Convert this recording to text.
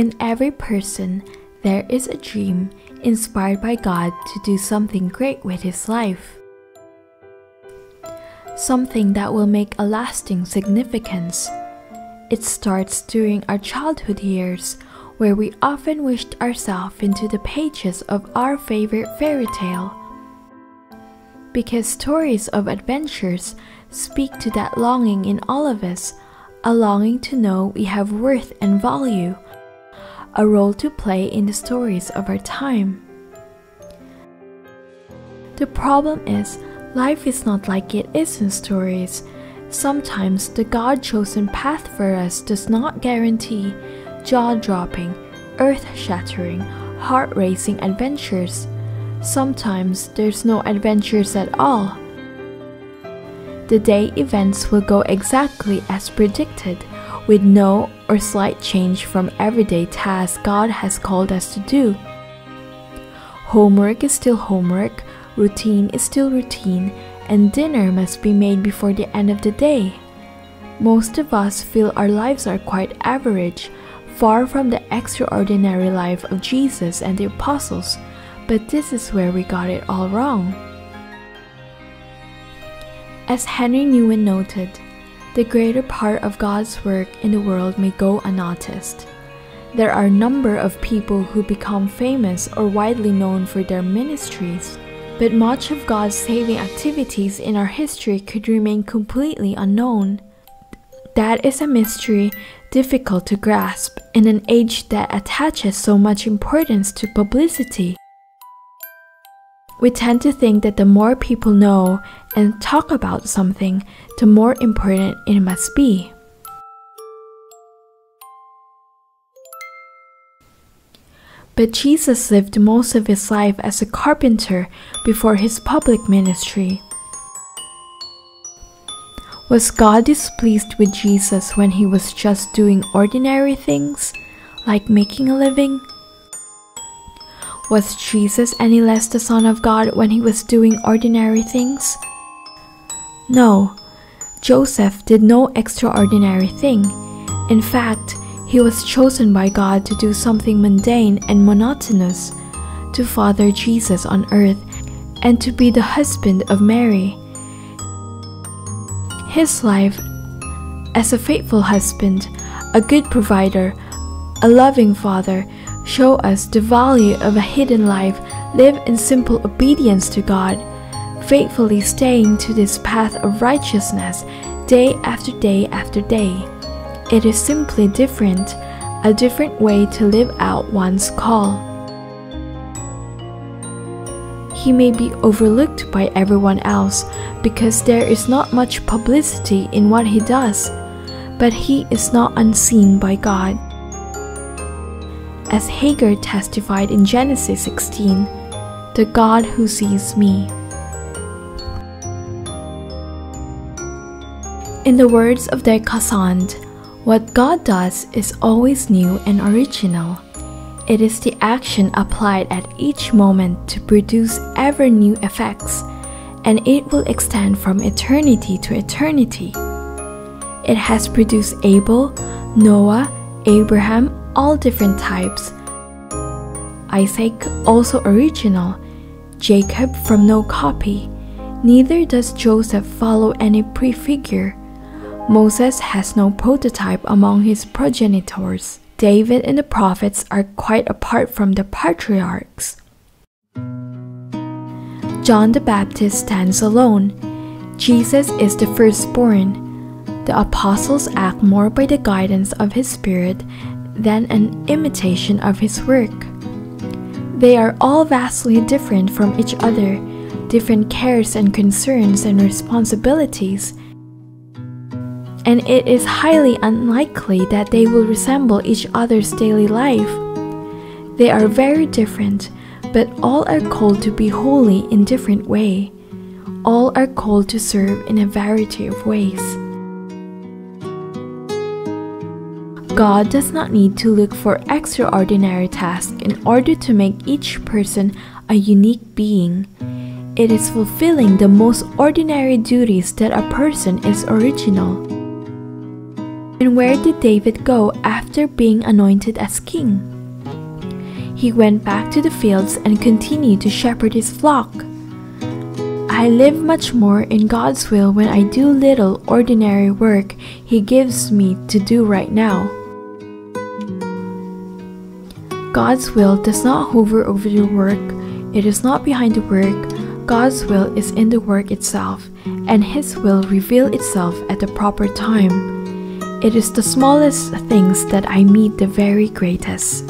In every person, there is a dream inspired by God to do something great with his life. Something that will make a lasting significance. It starts during our childhood years, where we often wished ourselves into the pages of our favorite fairy tale. Because stories of adventures speak to that longing in all of us, a longing to know we have worth and value a role to play in the stories of our time. The problem is, life is not like it is in stories. Sometimes the God chosen path for us does not guarantee jaw dropping, earth shattering, heart racing adventures. Sometimes there's no adventures at all. The day events will go exactly as predicted with no or slight change from everyday tasks God has called us to do. Homework is still homework, routine is still routine, and dinner must be made before the end of the day. Most of us feel our lives are quite average, far from the extraordinary life of Jesus and the apostles, but this is where we got it all wrong. As Henry Newman noted, the greater part of God's work in the world may go unnoticed. There are a number of people who become famous or widely known for their ministries, but much of God's saving activities in our history could remain completely unknown. That is a mystery difficult to grasp in an age that attaches so much importance to publicity. We tend to think that the more people know and talk about something, the more important it must be. But Jesus lived most of his life as a carpenter before his public ministry. Was God displeased with Jesus when he was just doing ordinary things, like making a living? Was Jesus any less the Son of God when he was doing ordinary things? No, Joseph did no extraordinary thing. In fact, he was chosen by God to do something mundane and monotonous, to father Jesus on earth, and to be the husband of Mary. His life as a faithful husband, a good provider, a loving father, show us the value of a hidden life lived in simple obedience to God faithfully staying to this path of righteousness day after day after day. It is simply different, a different way to live out one's call. He may be overlooked by everyone else because there is not much publicity in what he does, but he is not unseen by God. As Hagar testified in Genesis 16, the God who sees me. In the words of De Caussade, what God does is always new and original. It is the action applied at each moment to produce ever new effects, and it will extend from eternity to eternity. It has produced Abel, Noah, Abraham, all different types. Isaac, also original, Jacob from no copy. Neither does Joseph follow any prefigure Moses has no prototype among his progenitors. David and the prophets are quite apart from the patriarchs. John the Baptist stands alone. Jesus is the firstborn. The apostles act more by the guidance of his spirit than an imitation of his work. They are all vastly different from each other, different cares and concerns and responsibilities, and it is highly unlikely that they will resemble each other's daily life. They are very different, but all are called to be holy in different way. All are called to serve in a variety of ways. God does not need to look for extraordinary tasks in order to make each person a unique being. It is fulfilling the most ordinary duties that a person is original. And where did David go after being anointed as king? He went back to the fields and continued to shepherd his flock. I live much more in God's will when I do little ordinary work He gives me to do right now. God's will does not hover over the work, it is not behind the work. God's will is in the work itself, and His will reveal itself at the proper time. It is the smallest things that I meet the very greatest.